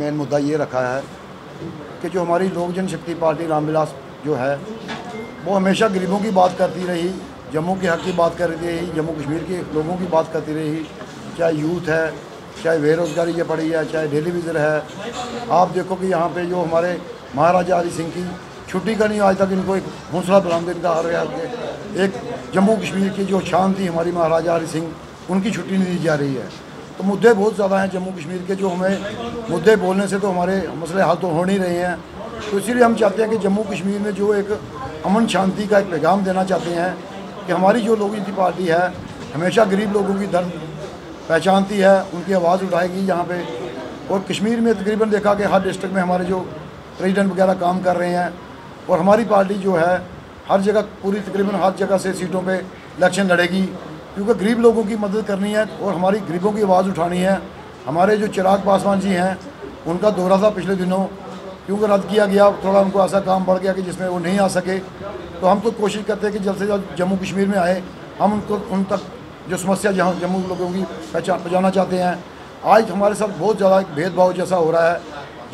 Main मुद्दा ये रखा है कि जो हमारी लोक जनशक्ति पार्टी रामविलास जो है, वो हमेशा गरीबों की बात करती रही, जम्मू के हक की बात करती रही, जम्मू कश्मीर के लोगों की बात करती रही, चाहे यूथ है, चाहे बेरोज़गारी ये पड़ी है, चाहे डेली विज़र है। आप देखो कि यहाँ पे जो हमारे महाराजा हरि सिंह की छुट्टी का नहीं, आज तक इनको एक हौसला बुलंद इनका हर एक जम्मू कश्मीर की जो शान थी हमारी महाराजा हरि सिंह, उनकी छुट्टी नहीं दी जा रही है। तो मुद्दे बहुत ज़्यादा हैं जम्मू कश्मीर के जो हमें मुद्दे बोलने से तो हमारे मसले हल तो हो नहीं रहे हैं। तो इसीलिए हम चाहते हैं कि जम्मू कश्मीर में जो एक अमन शांति का एक पैगाम देना चाहते हैं कि हमारी जो लोग की पार्टी है, हमेशा गरीब लोगों की दर्द पहचानती है, उनकी आवाज़ उठाएगी यहाँ पर और कश्मीर में तकरीबन देखा कि हर डिस्ट्रिक्ट में हमारे जो प्रेजिडेंट वगैरह काम कर रहे हैं। और हमारी पार्टी जो है, हर जगह पूरी तकरीबन हर जगह से सीटों पे इलेक्शन लड़ेगी। क्योंकि गरीब लोगों की मदद करनी है और हमारी गरीबों की आवाज़ उठानी है। हमारे जो चिराग पासवान जी हैं, उनका दौरा था पिछले दिनों। क्योंकि रद्द किया गया, थोड़ा उनको ऐसा काम बढ़ गया कि जिसमें वो नहीं आ सके। तो हम तो कोशिश करते हैं कि जल्द से जल्द जम्मू कश्मीर में आए। हम उनको, उन तक जो समस्या जहाँ जम्मू लोगों की पहचान, पहुँचाना चाहते हैं। आज हमारे साथ बहुत ज़्यादा भेदभाव जैसा हो रहा है।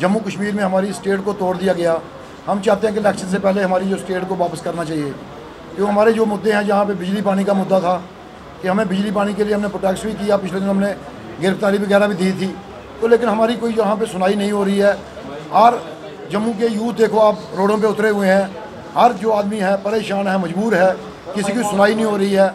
जम्मू कश्मीर में हमारी स्टेट को तोड़ दिया गया। हम चाहते हैं कि इलेक्शन से पहले हमारी जो स्टेट को वापस करना चाहिए। क्योंकि हमारे जो मुद्दे हैं, जहाँ पे बिजली पानी का मुद्दा था कि हमें बिजली पानी के लिए हमने प्रोटेक्ट भी किया, पिछले दिन हमने गिरफ्तारी वगैरह भी दी थी। तो लेकिन हमारी कोई यहाँ पे सुनाई नहीं हो रही है। और जम्मू के यूथ देखो, आप रोडों पे उतरे हुए हैं। हर जो आदमी है, परेशान है, मजबूर है, किसी की सुनाई नहीं हो रही है।